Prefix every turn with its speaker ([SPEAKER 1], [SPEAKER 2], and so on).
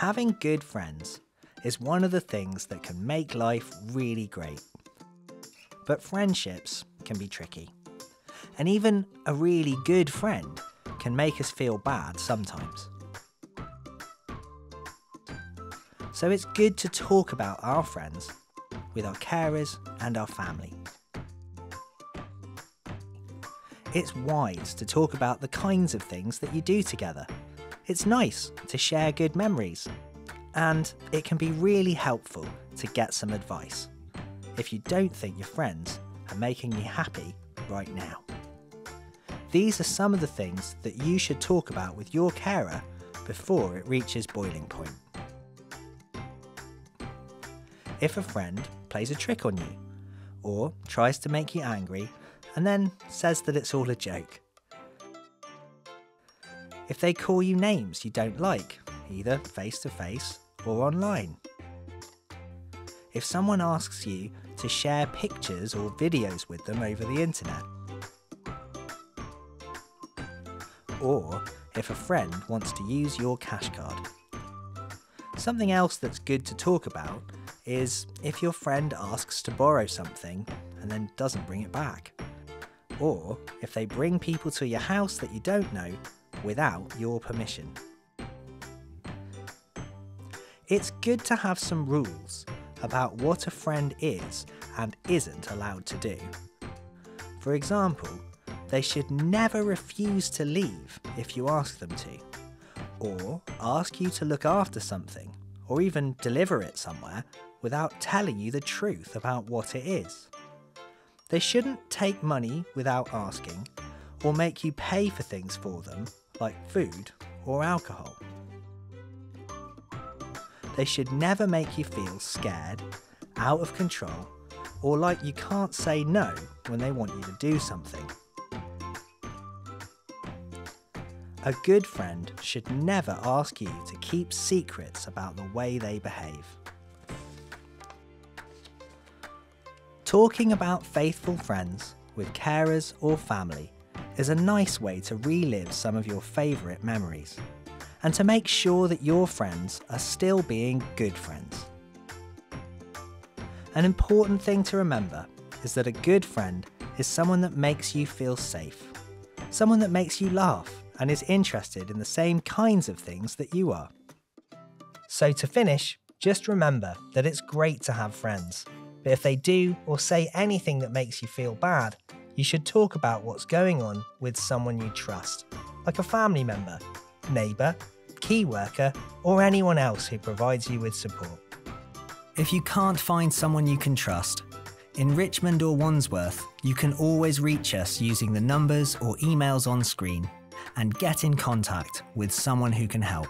[SPEAKER 1] Having good friends is one of the things that can make life really great. But friendships can be tricky. And even a really good friend can make us feel bad sometimes. So it's good to talk about our friends with our carers and our family. It's wise to talk about the kinds of things that you do together. It's nice to share good memories. And it can be really helpful to get some advice if you don't think your friends are making you happy right now. These are some of the things that you should talk about with your carer before it reaches boiling point. If a friend plays a trick on you, or tries to make you angry and then says that it's all a joke. If they call you names you don't like, either face to face or online. If someone asks you to share pictures or videos with them over the internet. Or if a friend wants to use your cash card. Something else that's good to talk about is if your friend asks to borrow something and then doesn't bring it back. Or if they bring people to your house that you don't know without your permission. It's good to have some rules about what a friend is and isn't allowed to do. For example, they should never refuse to leave if you ask them to, or ask you to look after something, or even deliver it somewhere without telling you the truth about what it is. They shouldn't take money without asking, or make you pay for things for them, like food or alcohol. They should never make you feel scared, out of control, or like you can't say no when they want you to do something. A good friend should never ask you to keep secrets about the way they behave. Talking about faithful friends with carers or family is a nice way to relive some of your favourite memories and to make sure that your friends are still being good friends. An important thing to remember is that a good friend is someone that makes you feel safe, someone that makes you laugh and is interested in the same kinds of things that you are. So, to finish, just remember that it's great to have friends but if they do or say anything that makes you feel bad, you should talk about what's going on with someone you trust, like a family member, neighbour, key worker, or anyone else who provides you with support. If you can't find someone you can trust, in Richmond or Wandsworth, you can always reach us using the numbers or emails on screen and get in contact with someone who can help.